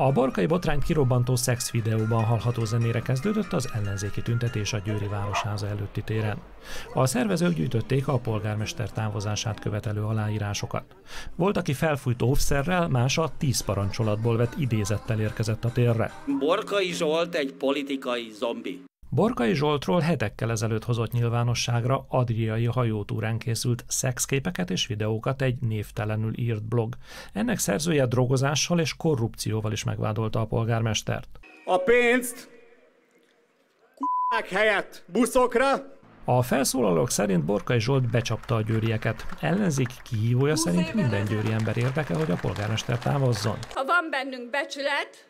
A borkai botrány kirobbantó szex videóban hallható zenére kezdődött az ellenzéki tüntetés a Győri Városháza előtti téren. A szervezők gyűjtötték a polgármester távozását követelő aláírásokat. Volt, aki felfújt óvszerrel, más a tíz parancsolatból vett idézettel érkezett a térre. Borkai Zsolt egy politikai zombi. Borkai Zsoltról hetekkel ezelőtt hozott nyilvánosságra adriai hajótúrán készült szexképeket és videókat egy névtelenül írt blog. Ennek szerzője drogozással és korrupcióval is megvádolta a polgármestert. A pénzt helyett buszokra, a felszólalók szerint Borkai Zsolt becsapta a győrieket. Ellenzék kihívója szerint minden győri ember érdeke, hogy a polgármester távozzon. Ha van bennünk becsület,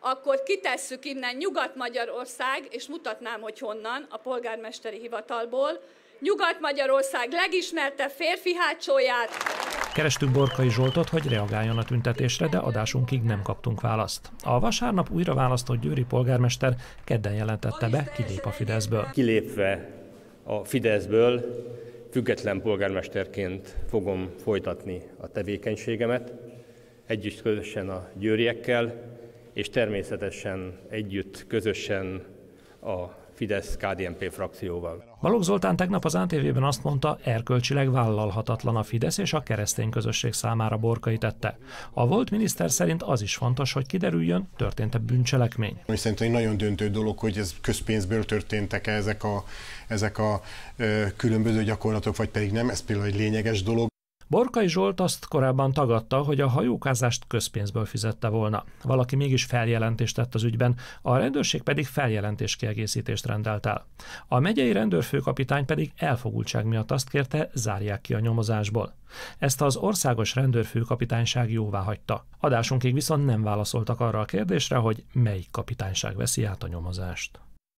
akkor kitesszük innen Nyugat-Magyarország, és mutatnám, hogy honnan, a polgármesteri hivatalból, Nyugat-Magyarország legismertebb férfi hátsóját. Kerestük Borkai Zsoltot, hogy reagáljon a tüntetésre, de adásunkig nem kaptunk választ. A vasárnap újra választott győri polgármester kedden jelentette be, kilép a Fideszből. Kilépve a Fideszből független polgármesterként fogom folytatni a tevékenységemet, együtt közösen a győriekkel, és természetesen együtt, közösen a Fidesz-KDNP frakcióval. Balogh Zoltán tegnap az ATV-ben azt mondta, erkölcsileg vállalhatatlan a Fidesz és a keresztény közösség számára borkai tette. A volt miniszter szerint az is fontos, hogy kiderüljön, történt-e bűncselekmény. Szerintem egy nagyon döntő dolog, hogy ez közpénzből történtek -e ezek a, ezek a ö, különböző gyakorlatok, vagy pedig nem, ez például egy lényeges dolog. Borkai Zsolt azt korábban tagadta, hogy a hajókázást közpénzből fizette volna. Valaki mégis feljelentést tett az ügyben, a rendőrség pedig feljelentés kiegészítést rendelt el. A megyei rendőrfőkapitány pedig elfogultság miatt azt kérte, zárják ki a nyomozásból. Ezt az országos rendőrfőkapitányság jóvá hagyta. Adásunkig viszont nem válaszoltak arra a kérdésre, hogy melyik kapitányság veszi át a nyomozást.